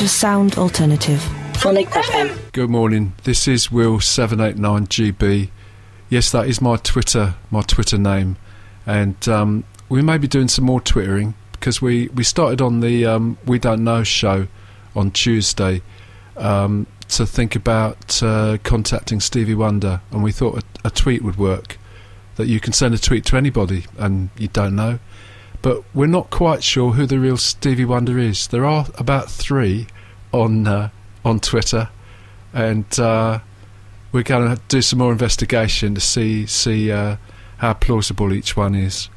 to Sound Alternative. Phonic FM. Good morning. This is Will seven eight nine GB. Yes, that is my Twitter my Twitter name, and um, we may be doing some more twittering because we we started on the um, We Don't Know show on Tuesday um, to think about uh, contacting Stevie Wonder, and we thought a, a tweet would work. That you can send a tweet to anybody, and you don't know but we're not quite sure who the real Stevie Wonder is. There are about three on uh, on Twitter, and uh, we're going to do some more investigation to see see uh, how plausible each one is.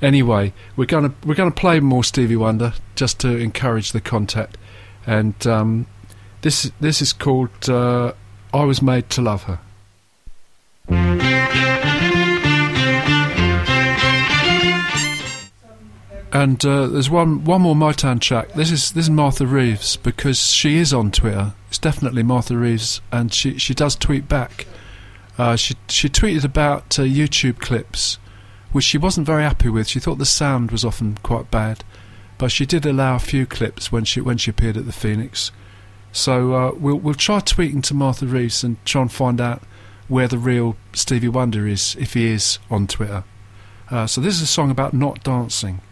Anyway, we're going to we're going to play more Stevie Wonder just to encourage the contact, and um, this this is called uh, "I Was Made to Love Her." And uh, there's one one more Motown track. This is this is Martha Reeves because she is on Twitter. It's definitely Martha Reeves, and she she does tweet back. Uh, she she tweeted about uh, YouTube clips, which she wasn't very happy with. She thought the sound was often quite bad, but she did allow a few clips when she when she appeared at the Phoenix. So uh, we'll we'll try tweeting to Martha Reeves and try and find out where the real Stevie Wonder is if he is on Twitter. Uh, so this is a song about not dancing.